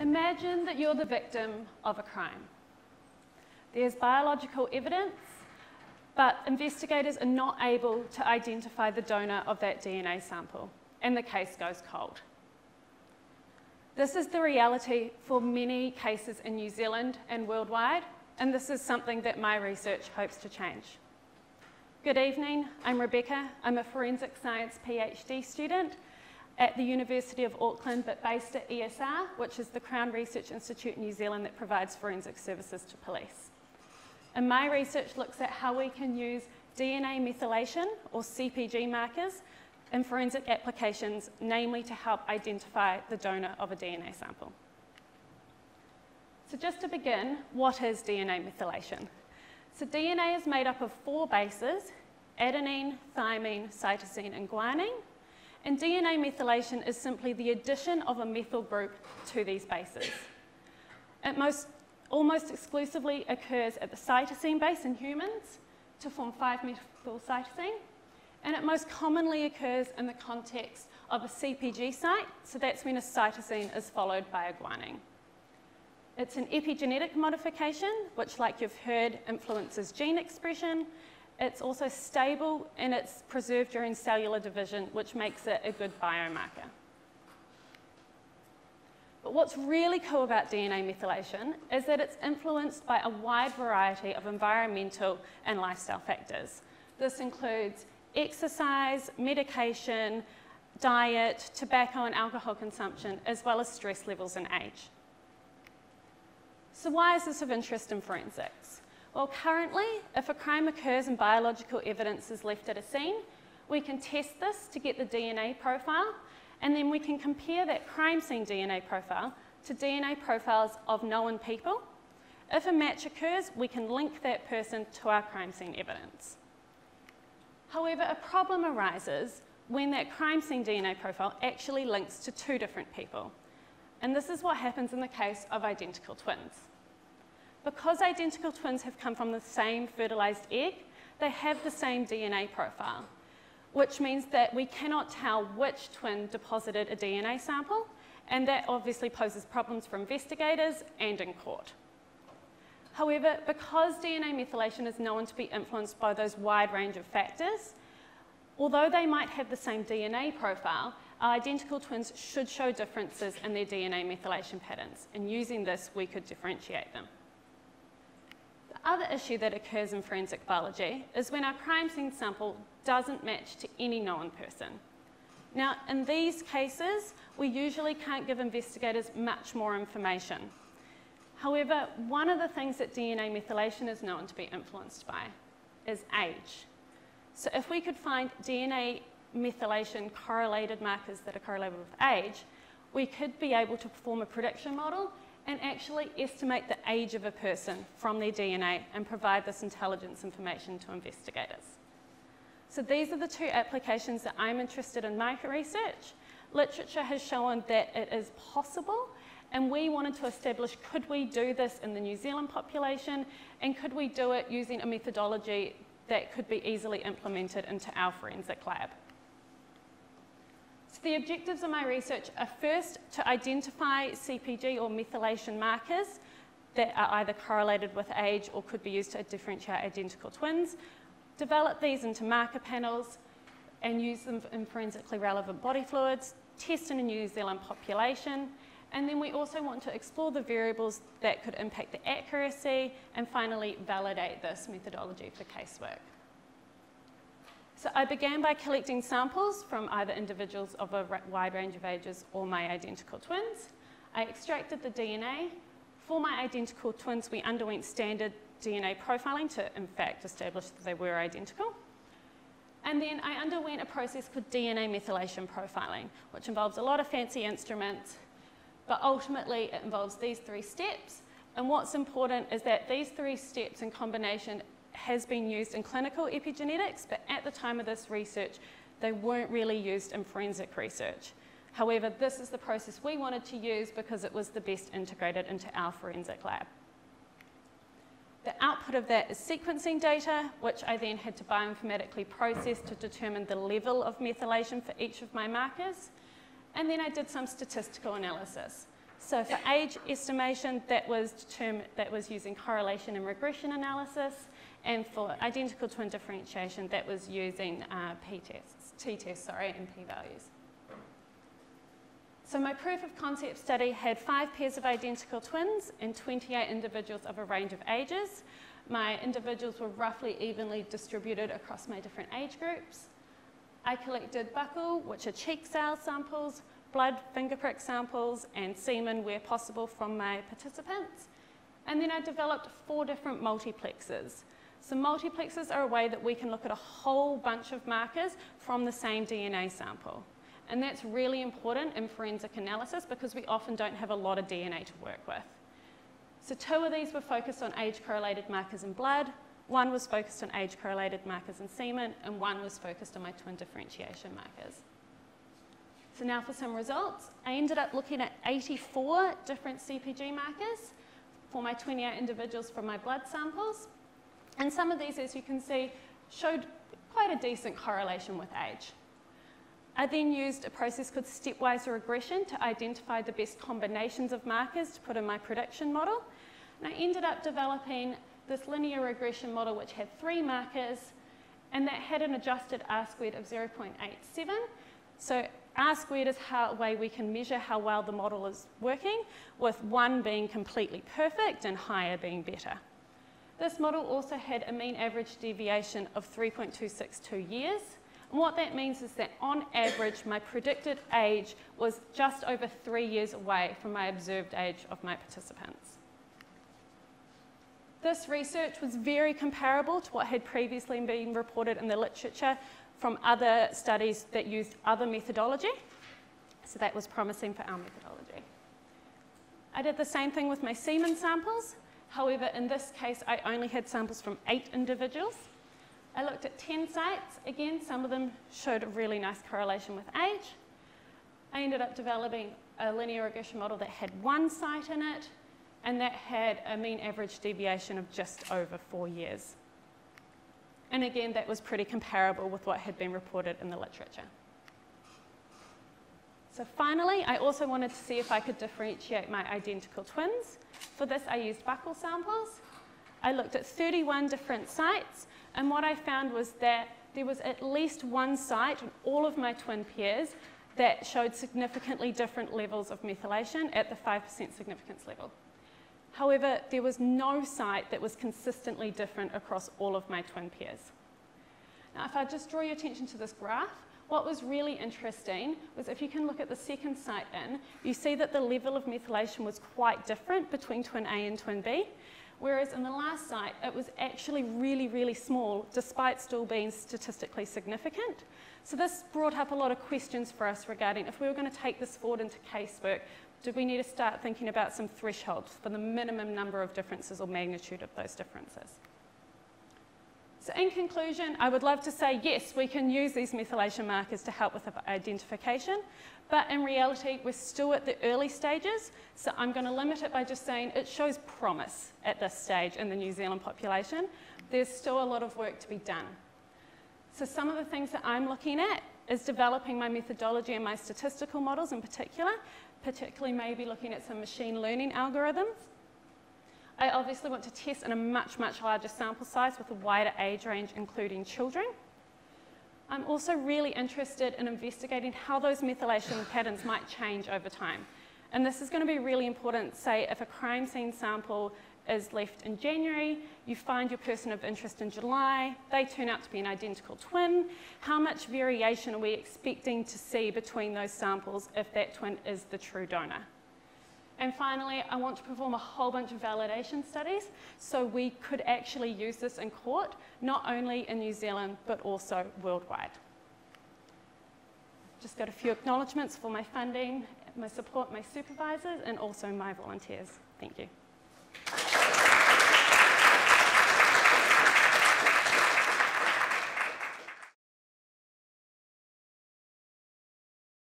Imagine that you're the victim of a crime. There's biological evidence, but investigators are not able to identify the donor of that DNA sample, and the case goes cold. This is the reality for many cases in New Zealand and worldwide, and this is something that my research hopes to change. Good evening, I'm Rebecca. I'm a forensic science PhD student at the University of Auckland, but based at ESR, which is the Crown Research Institute in New Zealand that provides forensic services to police. And my research looks at how we can use DNA methylation, or CPG markers, in forensic applications, namely to help identify the donor of a DNA sample. So just to begin, what is DNA methylation? So DNA is made up of four bases, adenine, thymine, cytosine, and guanine. And DNA methylation is simply the addition of a methyl group to these bases. It most, almost exclusively occurs at the cytosine base in humans to form 5-methylcytosine, and it most commonly occurs in the context of a CPG site, so that's when a cytosine is followed by a guanine. It's an epigenetic modification, which, like you've heard, influences gene expression. It's also stable and it's preserved during cellular division, which makes it a good biomarker. But what's really cool about DNA methylation is that it's influenced by a wide variety of environmental and lifestyle factors. This includes exercise, medication, diet, tobacco and alcohol consumption, as well as stress levels and age. So why is this of interest in forensics? Well, currently, if a crime occurs and biological evidence is left at a scene, we can test this to get the DNA profile, and then we can compare that crime scene DNA profile to DNA profiles of known people. If a match occurs, we can link that person to our crime scene evidence. However, a problem arises when that crime scene DNA profile actually links to two different people. And this is what happens in the case of identical twins. Because identical twins have come from the same fertilized egg, they have the same DNA profile, which means that we cannot tell which twin deposited a DNA sample, and that obviously poses problems for investigators and in court. However, because DNA methylation is known to be influenced by those wide range of factors, although they might have the same DNA profile, identical twins should show differences in their DNA methylation patterns, and using this, we could differentiate them. The other issue that occurs in forensic biology is when our crime scene sample doesn't match to any known person. Now, in these cases, we usually can't give investigators much more information. However, one of the things that DNA methylation is known to be influenced by is age. So if we could find DNA methylation correlated markers that are correlated with age, we could be able to perform a prediction model and actually estimate the age of a person from their DNA and provide this intelligence information to investigators. So these are the two applications that I'm interested in my research. Literature has shown that it is possible and we wanted to establish could we do this in the New Zealand population and could we do it using a methodology that could be easily implemented into our forensic lab. So the objectives of my research are first to identify CPG or methylation markers that are either correlated with age or could be used to differentiate identical twins, develop these into marker panels and use them in forensically relevant body fluids, test in a New Zealand population, and then we also want to explore the variables that could impact the accuracy and finally validate this methodology for casework. So I began by collecting samples from either individuals of a wide range of ages or my identical twins. I extracted the DNA. For my identical twins, we underwent standard DNA profiling to, in fact, establish that they were identical. And then I underwent a process called DNA methylation profiling, which involves a lot of fancy instruments, but ultimately, it involves these three steps. And what's important is that these three steps in combination has been used in clinical epigenetics, but at the time of this research, they weren't really used in forensic research. However, this is the process we wanted to use because it was the best integrated into our forensic lab. The output of that is sequencing data, which I then had to bioinformatically process to determine the level of methylation for each of my markers. And then I did some statistical analysis. So for age estimation, that was, that was using correlation and regression analysis, and for identical twin differentiation, that was using uh, p-tests, t-tests, sorry, and p-values. So my proof of concept study had five pairs of identical twins and 28 individuals of a range of ages. My individuals were roughly evenly distributed across my different age groups. I collected buccal, which are cheek cell samples, blood finger prick samples, and semen where possible from my participants. And then I developed four different multiplexes. So multiplexes are a way that we can look at a whole bunch of markers from the same DNA sample. And that's really important in forensic analysis because we often don't have a lot of DNA to work with. So two of these were focused on age-correlated markers in blood, one was focused on age-correlated markers in semen, and one was focused on my twin differentiation markers. So now for some results. I ended up looking at 84 different CPG markers for my 28 individuals from my blood samples. And some of these, as you can see, showed quite a decent correlation with age. I then used a process called stepwise regression to identify the best combinations of markers to put in my prediction model. And I ended up developing this linear regression model which had three markers and that had an adjusted R squared of 0.87. So R squared is how way we can measure how well the model is working, with one being completely perfect and higher being better. This model also had a mean average deviation of 3.262 years, and what that means is that on average, my predicted age was just over three years away from my observed age of my participants. This research was very comparable to what had previously been reported in the literature from other studies that used other methodology. So that was promising for our methodology. I did the same thing with my semen samples. However, in this case, I only had samples from eight individuals. I looked at 10 sites. Again, some of them showed a really nice correlation with age. I ended up developing a linear regression model that had one site in it, and that had a mean average deviation of just over four years. And again, that was pretty comparable with what had been reported in the literature. So finally, I also wanted to see if I could differentiate my identical twins. For this, I used buccal samples. I looked at 31 different sites and what I found was that there was at least one site in all of my twin pairs that showed significantly different levels of methylation at the 5% significance level. However, there was no site that was consistently different across all of my twin pairs. Now, if I just draw your attention to this graph, what was really interesting was if you can look at the second site in, you see that the level of methylation was quite different between twin A and twin B. Whereas in the last site, it was actually really, really small, despite still being statistically significant. So this brought up a lot of questions for us regarding if we were going to take this forward into casework, do we need to start thinking about some thresholds for the minimum number of differences or magnitude of those differences? So in conclusion, I would love to say, yes, we can use these methylation markers to help with identification, but in reality, we're still at the early stages, so I'm going to limit it by just saying it shows promise at this stage in the New Zealand population. There's still a lot of work to be done. So some of the things that I'm looking at is developing my methodology and my statistical models in particular, particularly maybe looking at some machine learning algorithms. I obviously want to test in a much, much larger sample size with a wider age range, including children. I'm also really interested in investigating how those methylation patterns might change over time. And this is going to be really important, say, if a crime scene sample is left in January, you find your person of interest in July, they turn out to be an identical twin. How much variation are we expecting to see between those samples if that twin is the true donor? And finally, I want to perform a whole bunch of validation studies so we could actually use this in court, not only in New Zealand, but also worldwide. Just got a few acknowledgements for my funding, my support, my supervisors, and also my volunteers. Thank you.